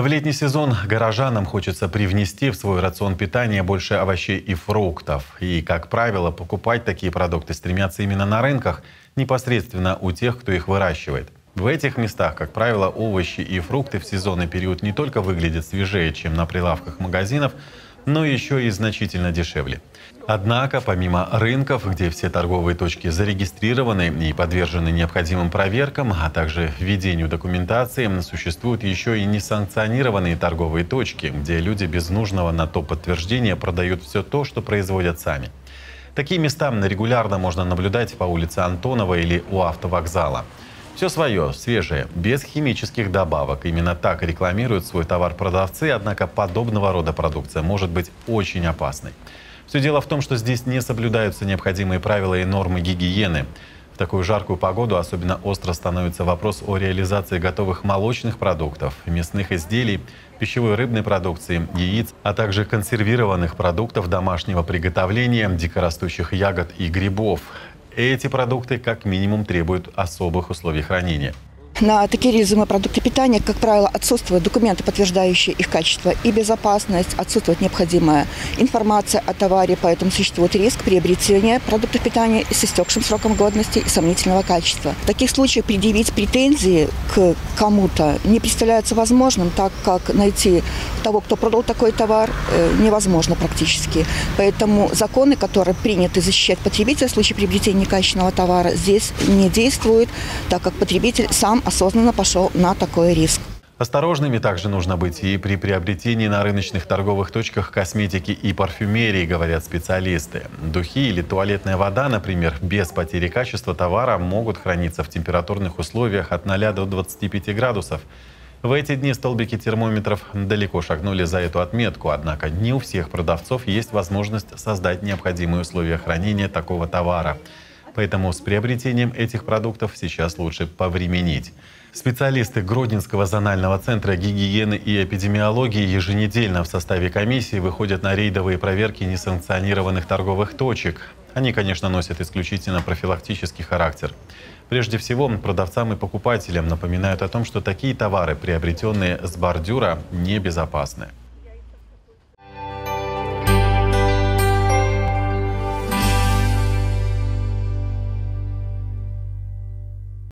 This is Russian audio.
В летний сезон горожанам хочется привнести в свой рацион питания больше овощей и фруктов. И, как правило, покупать такие продукты стремятся именно на рынках, непосредственно у тех, кто их выращивает. В этих местах, как правило, овощи и фрукты в сезонный период не только выглядят свежее, чем на прилавках магазинов, но еще и значительно дешевле. Однако, помимо рынков, где все торговые точки зарегистрированы и подвержены необходимым проверкам, а также введению документации, существуют еще и несанкционированные торговые точки, где люди без нужного на то подтверждения продают все то, что производят сами. Такие места регулярно можно наблюдать по улице Антонова или у автовокзала. Все свое, свежее, без химических добавок. Именно так рекламируют свой товар продавцы, однако подобного рода продукция может быть очень опасной. Все дело в том, что здесь не соблюдаются необходимые правила и нормы гигиены. В такую жаркую погоду особенно остро становится вопрос о реализации готовых молочных продуктов, мясных изделий, пищевой рыбной продукции, яиц, а также консервированных продуктов домашнего приготовления, дикорастущих ягод и грибов. Эти продукты как минимум требуют особых условий хранения. На такие резюме продукты питания, как правило, отсутствуют документы, подтверждающие их качество и безопасность, отсутствует необходимая информация о товаре, поэтому существует риск приобретения продуктов питания с истекшим сроком годности и сомнительного качества. В таких случаях предъявить претензии к кому-то не представляется возможным, так как найти того, кто продал такой товар, э, невозможно практически. Поэтому законы, которые приняты защищать потребителя в случае приобретения некачественного товара, здесь не действуют, так как потребитель сам осознанно пошел на такой риск. Осторожными также нужно быть и при приобретении на рыночных торговых точках косметики и парфюмерии, говорят специалисты. Духи или туалетная вода, например, без потери качества товара могут храниться в температурных условиях от 0 до 25 градусов. В эти дни столбики термометров далеко шагнули за эту отметку, однако не у всех продавцов есть возможность создать необходимые условия хранения такого товара. Поэтому с приобретением этих продуктов сейчас лучше повременить. Специалисты Гродненского зонального центра гигиены и эпидемиологии еженедельно в составе комиссии выходят на рейдовые проверки несанкционированных торговых точек. Они, конечно, носят исключительно профилактический характер. Прежде всего, продавцам и покупателям напоминают о том, что такие товары, приобретенные с бордюра, небезопасны.